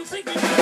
You think about